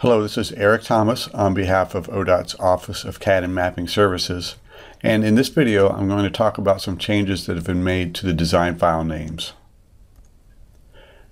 Hello, this is Eric Thomas on behalf of ODOT's Office of CAD and Mapping Services. And in this video, I'm going to talk about some changes that have been made to the design file names.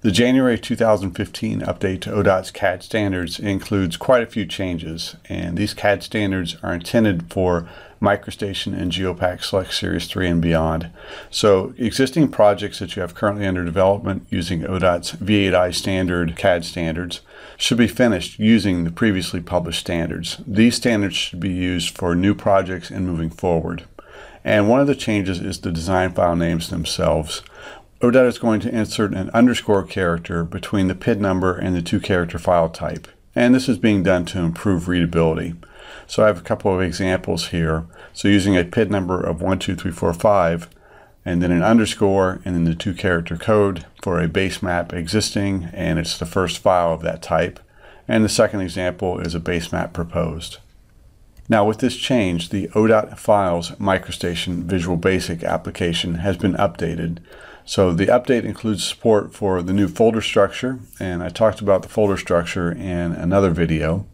The January 2015 update to ODOT's CAD standards includes quite a few changes, and these CAD standards are intended for MicroStation and GEOPAK Select Series 3 and beyond. So existing projects that you have currently under development using ODOT's V8i standard CAD standards should be finished using the previously published standards. These standards should be used for new projects and moving forward. And one of the changes is the design file names themselves. ODOT is going to insert an underscore character between the PID number and the two character file type. And this is being done to improve readability. So I have a couple of examples here. So using a PID number of 12345 and then an underscore and then the two character code for a base map existing and it's the first file of that type. And the second example is a base map proposed. Now with this change, the ODOT Files MicroStation Visual Basic application has been updated. So the update includes support for the new folder structure, and I talked about the folder structure in another video,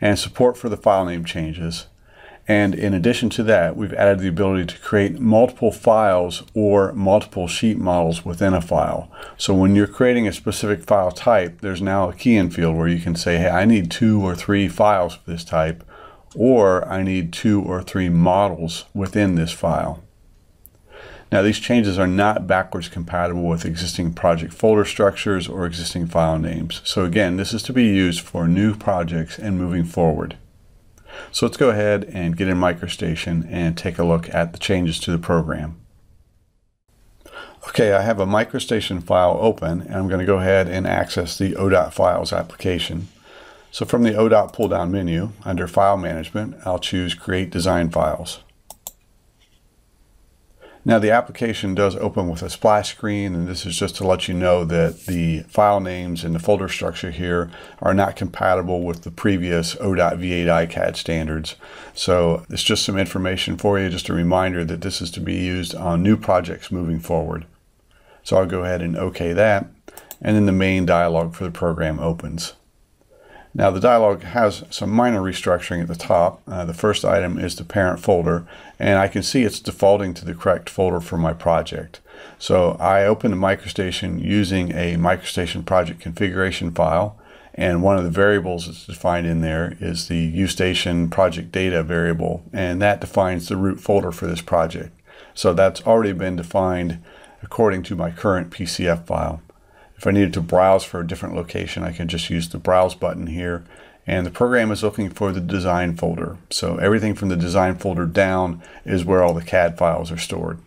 and support for the file name changes. And in addition to that, we've added the ability to create multiple files or multiple sheet models within a file. So when you're creating a specific file type, there's now a key in field where you can say, hey, I need two or three files of this type, or I need two or three models within this file. Now these changes are not backwards compatible with existing project folder structures or existing file names. So again, this is to be used for new projects and moving forward. So let's go ahead and get in MicroStation and take a look at the changes to the program. Okay, I have a MicroStation file open and I'm going to go ahead and access the ODOT Files application. So from the ODOT pull-down menu, under File Management, I'll choose Create Design Files. Now the application does open with a splash screen and this is just to let you know that the file names and the folder structure here are not compatible with the previous ODOT V8i standards. So it's just some information for you, just a reminder that this is to be used on new projects moving forward. So I'll go ahead and OK that and then the main dialog for the program opens. Now the dialog has some minor restructuring at the top. Uh, the first item is the parent folder and I can see it's defaulting to the correct folder for my project. So I open the MicroStation using a MicroStation project configuration file and one of the variables that's defined in there is the UStation project data variable and that defines the root folder for this project. So that's already been defined according to my current PCF file. If I needed to browse for a different location, I can just use the browse button here. And the program is looking for the design folder. So everything from the design folder down is where all the CAD files are stored.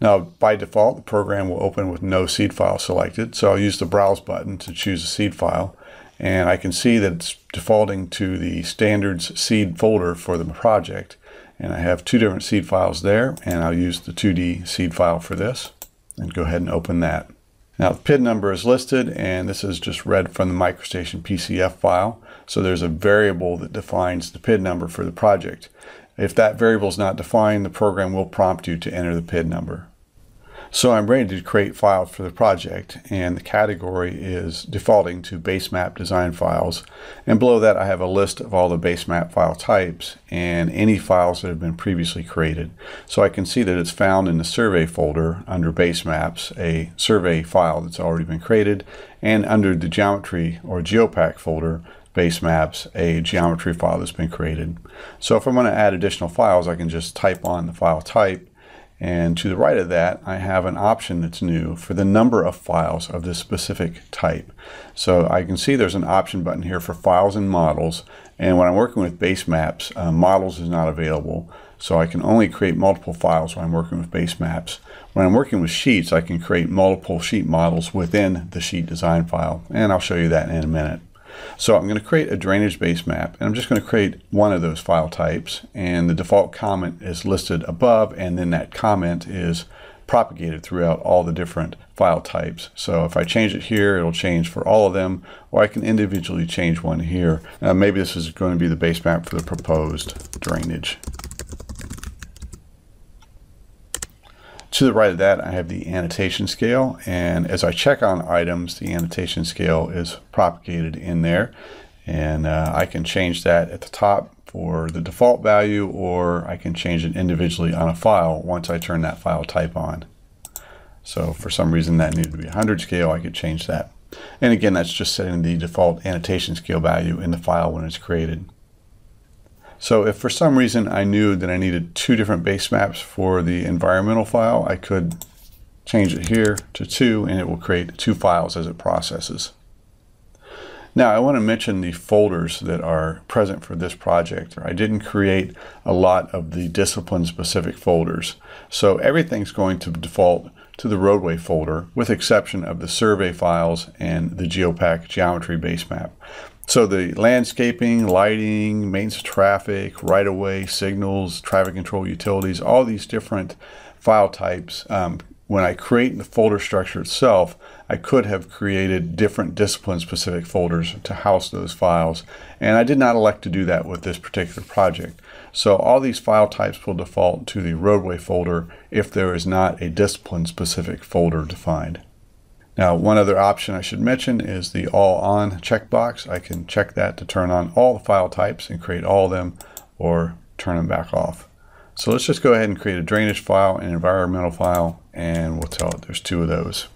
Now, by default, the program will open with no seed file selected. So I'll use the browse button to choose a seed file. And I can see that it's defaulting to the standards seed folder for the project. And I have two different seed files there. And I'll use the 2D seed file for this and go ahead and open that. Now the PID number is listed and this is just read from the MicroStation PCF file. So there's a variable that defines the PID number for the project. If that variable is not defined, the program will prompt you to enter the PID number. So I'm ready to create files for the project and the category is defaulting to base map design files. And below that I have a list of all the base map file types and any files that have been previously created. So I can see that it's found in the survey folder under base maps, a survey file that's already been created, and under the geometry or GEOPAK folder, base maps, a geometry file that's been created. So if I want to add additional files, I can just type on the file type and to the right of that, I have an option that's new for the number of files of this specific type. So I can see there's an option button here for files and models. And when I'm working with base maps, uh, models is not available. So I can only create multiple files when I'm working with base maps. When I'm working with sheets, I can create multiple sheet models within the sheet design file. And I'll show you that in a minute. So I'm going to create a drainage base map and I'm just going to create one of those file types and the default comment is listed above and then that comment is propagated throughout all the different file types. So if I change it here, it'll change for all of them, or I can individually change one here. Uh, maybe this is going to be the base map for the proposed drainage. To the right of that, I have the annotation scale. And as I check on items, the annotation scale is propagated in there. And uh, I can change that at the top for the default value, or I can change it individually on a file once I turn that file type on. So for some reason that needed to be 100 scale, I could change that. And again, that's just setting the default annotation scale value in the file when it's created. So if for some reason I knew that I needed two different base maps for the environmental file, I could change it here to two and it will create two files as it processes. Now I want to mention the folders that are present for this project. I didn't create a lot of the discipline specific folders. So everything's going to default to the roadway folder with exception of the survey files and the GEOPAK geometry base map. So the landscaping, lighting, maintenance of traffic, right-of-way, signals, traffic control utilities, all these different file types um, when I create the folder structure itself, I could have created different discipline specific folders to house those files. And I did not elect to do that with this particular project. So all these file types will default to the roadway folder if there is not a discipline specific folder defined. Now, one other option I should mention is the all on checkbox. I can check that to turn on all the file types and create all of them or turn them back off. So let's just go ahead and create a drainage file, an environmental file, and we'll tell it there's two of those.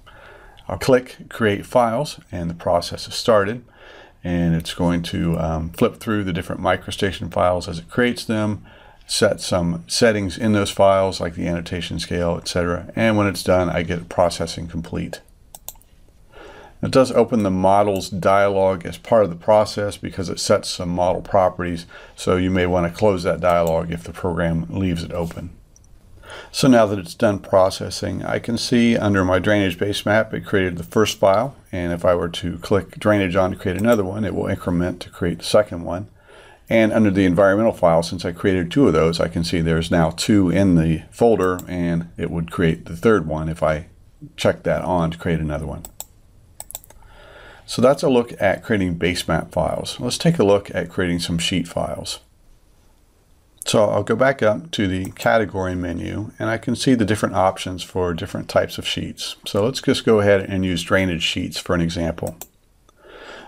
I'll click create files and the process is started and it's going to um, flip through the different MicroStation files as it creates them, set some settings in those files like the annotation scale, etc. And when it's done, I get processing complete. It does open the models dialog as part of the process because it sets some model properties. So you may want to close that dialog if the program leaves it open. So now that it's done processing, I can see under my drainage base map, it created the first file. And if I were to click drainage on to create another one, it will increment to create the second one. And under the environmental file, since I created two of those, I can see there's now two in the folder and it would create the third one if I check that on to create another one. So that's a look at creating base map files. Let's take a look at creating some sheet files. So I'll go back up to the category menu and I can see the different options for different types of sheets. So let's just go ahead and use drainage sheets for an example.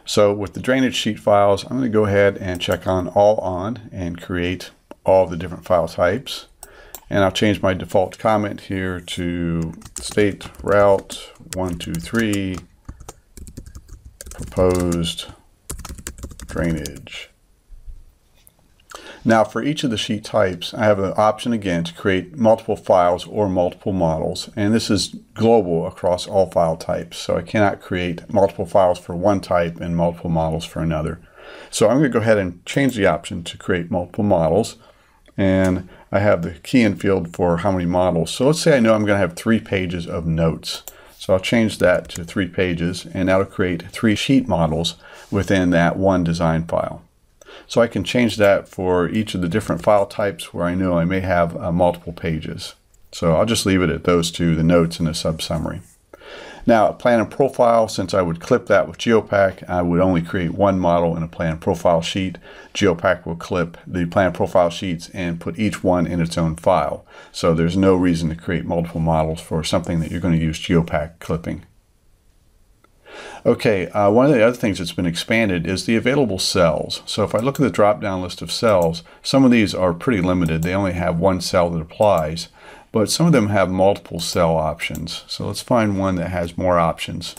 So with the drainage sheet files, I'm going to go ahead and check on all on and create all the different file types. And I'll change my default comment here to state route 123 proposed drainage. Now for each of the sheet types, I have an option again to create multiple files or multiple models. And this is global across all file types. So I cannot create multiple files for one type and multiple models for another. So I'm going to go ahead and change the option to create multiple models. And I have the key in field for how many models. So let's say I know I'm going to have three pages of notes. So I'll change that to three pages and that'll create three sheet models within that one design file. So I can change that for each of the different file types where I know I may have uh, multiple pages. So I'll just leave it at those two, the notes and the sub summary. Now, plan and profile, since I would clip that with GEOPAK, I would only create one model in a plan profile sheet. GEOPAK will clip the plan profile sheets and put each one in its own file. So there's no reason to create multiple models for something that you're going to use GEOPAK clipping. Okay, uh, one of the other things that's been expanded is the available cells. So if I look at the drop-down list of cells, some of these are pretty limited. They only have one cell that applies but some of them have multiple cell options. So let's find one that has more options.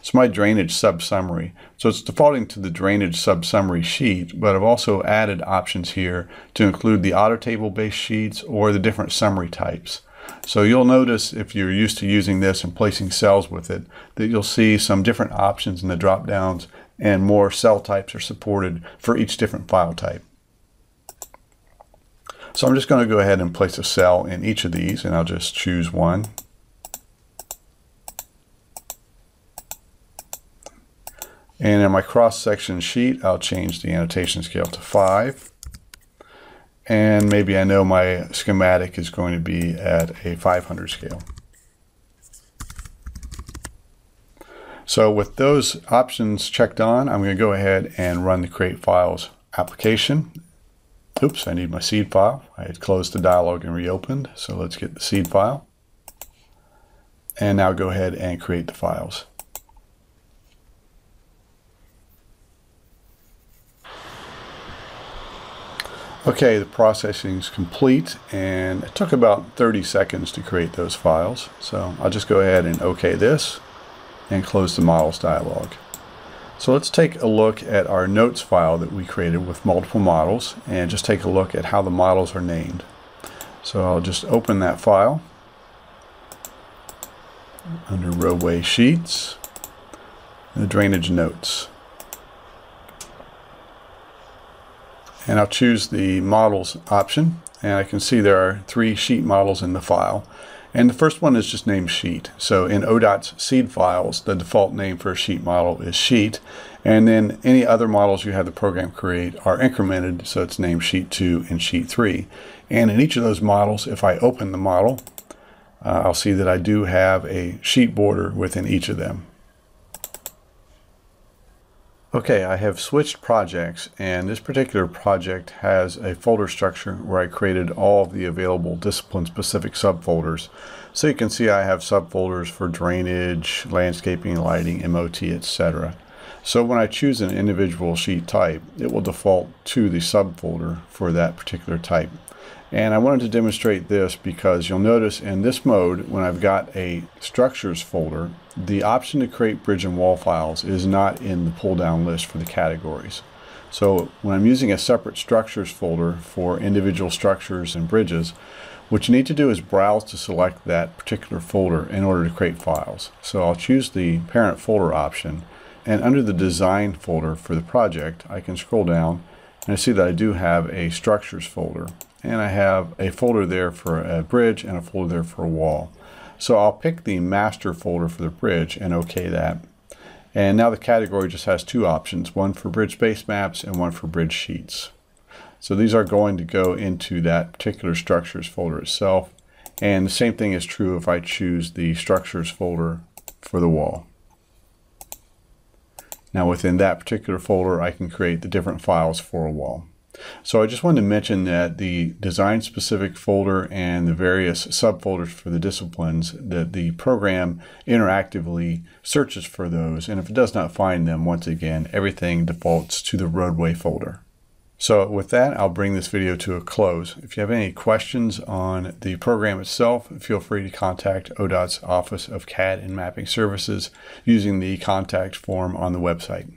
It's my drainage sub-summary. So it's defaulting to the drainage sub-summary sheet, but I've also added options here to include the auto table based sheets or the different summary types. So you'll notice if you're used to using this and placing cells with it, that you'll see some different options in the drop downs and more cell types are supported for each different file type. So I'm just going to go ahead and place a cell in each of these and I'll just choose one. And in my cross-section sheet, I'll change the annotation scale to 5. And maybe I know my schematic is going to be at a 500 scale. So with those options checked on, I'm going to go ahead and run the Create Files application Oops, I need my seed file. I had closed the dialog and reopened. So let's get the seed file. And now go ahead and create the files. Okay, the processing is complete and it took about 30 seconds to create those files. So I'll just go ahead and OK this and close the models dialog. So let's take a look at our notes file that we created with multiple models and just take a look at how the models are named. So I'll just open that file under roadway sheets, the drainage notes. and I'll choose the models option and I can see there are three sheet models in the file and the first one is just named sheet. So in ODOT's seed files the default name for a sheet model is sheet. And then any other models you have the program create are incremented so it's named sheet 2 and sheet 3 and in each of those models if I open the model uh, I'll see that I do have a sheet border within each of them Okay, I have switched projects and this particular project has a folder structure where I created all of the available discipline specific subfolders. So you can see I have subfolders for drainage, landscaping, lighting, MOT, etc. So when I choose an individual sheet type, it will default to the subfolder for that particular type. And I wanted to demonstrate this because you'll notice in this mode, when I've got a structures folder, the option to create bridge and wall files is not in the pull down list for the categories. So when I'm using a separate structures folder for individual structures and bridges, what you need to do is browse to select that particular folder in order to create files. So I'll choose the parent folder option and under the design folder for the project, I can scroll down and I see that I do have a structures folder and I have a folder there for a bridge and a folder there for a wall. So I'll pick the master folder for the bridge and OK that. And now the category just has two options, one for bridge base maps and one for bridge sheets. So these are going to go into that particular structures folder itself. And the same thing is true if I choose the structures folder for the wall. Now within that particular folder, I can create the different files for a wall. So I just wanted to mention that the design specific folder and the various subfolders for the disciplines that the program interactively searches for those and if it does not find them once again everything defaults to the roadway folder. So with that I'll bring this video to a close. If you have any questions on the program itself feel free to contact ODOT's Office of CAD and Mapping Services using the contact form on the website.